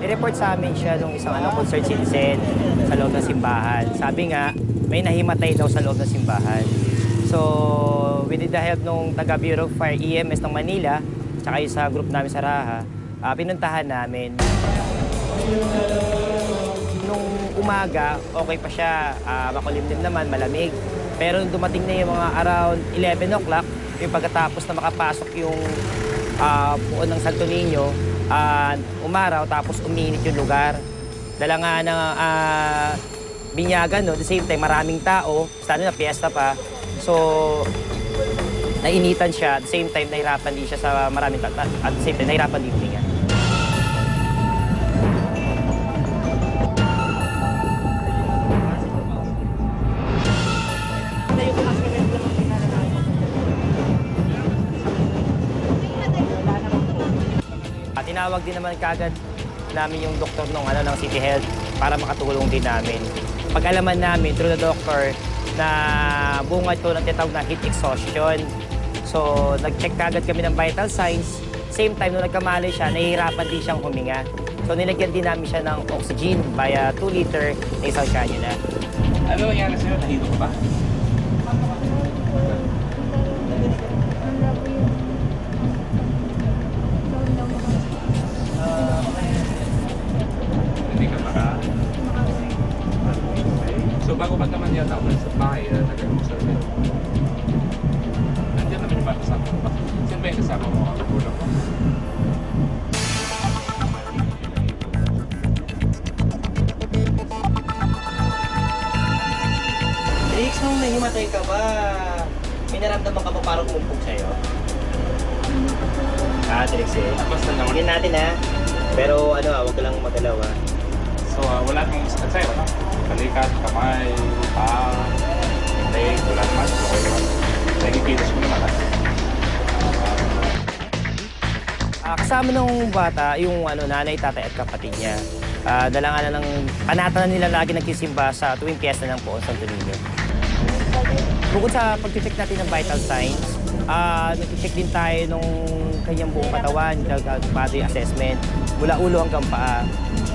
Nireport sa amin siya nung isang ano, concert citizen sa loob ng simbahan. Sabi nga, may nahimatay daw sa loob ng simbahan. So, with the help nung taga Bureau of Fire EMS ng Manila, tsaka yung sa group namin sa Raha, uh, pinuntahan namin. Nung umaga, okay pa siya, uh, makulimlim naman, malamig. Pero nung dumating na yung mga around 11 o'clock, yung pagkatapos na makapasok yung ah, puon ng Santo Niño, ah, umaraw tapos uminit yung lugar. Dala nga ng ah, binyagan, no? the same time, maraming tao, lalo na piyesta pa. So, nainitan siya, at the same time, nahirapan din siya sa maraming tao. At the same time, nahirapan din huminga. Tinawag din naman kagad namin yung doktor ng ano ng City Health para makatulong din namin. Pag-alaman namin through the doctor na bunga ito ng tinatawag na heat exhaustion. So, nag-check kagad kami ng vital signs. Same time, nung nagkamali siya, nahihirapan din siyang huminga. So, nilagyan din namin siya ng oxygen via 2 liter nasal cannula. Ano nangyari sa'yo? Nahilo ka ba? Bago ka naman yata umalis sa bahay, uh, nag-observe yun. Nandiyan naman yung bata sa mo. Sino ba yung kasama mo? Ang magulang mo? Trix, nung nahimatay ka ba, may naramdaman ka ba parang umumpog sa'yo? Ah, Trix eh. Basta naman. Tingnan natin ha. Pero ano ah, huwag ka lang magalaw ah. So uh, wala kang sakit sa'yo, ano? Balikat, kamay, paa, leg, wala naman. Okay naman. Nagipitas mo naman. ah. Ah, kasama nung bata, yung ano, nanay, tatay at kapatid niya. Ah, dala nga na ng panatanan nila lagi nagsisimba sa tuwing piyesta ng Poon Santo Niño. Bukod sa pag-check natin ng vital signs, ah, nag-check din tayo nung kanyang buong katawan, body assessment, mula ulo hanggang paa.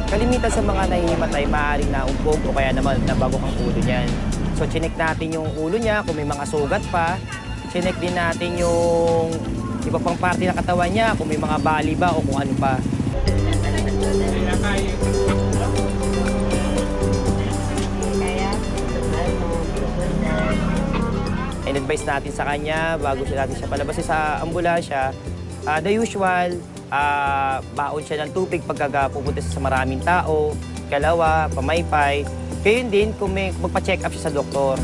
Kalimitan sa mga nahihimatay, maaaring naumpog o kaya naman nabago ang ulo niyan. So, chinek natin yung ulo niya, kung may mga sugat pa. Chinek din natin yung iba pang parte ng katawan niya, kung may mga bali ba o kung ano pa. Kaya in-advise natin sa kanya bago siya natin siya palabas sa ambulansya. Ah, the usual, ah, baon siya ng tubig pagka pupunta sa maraming tao, kalawa, pamaypay. Kaya din kung may magpa-check up siya sa doktor.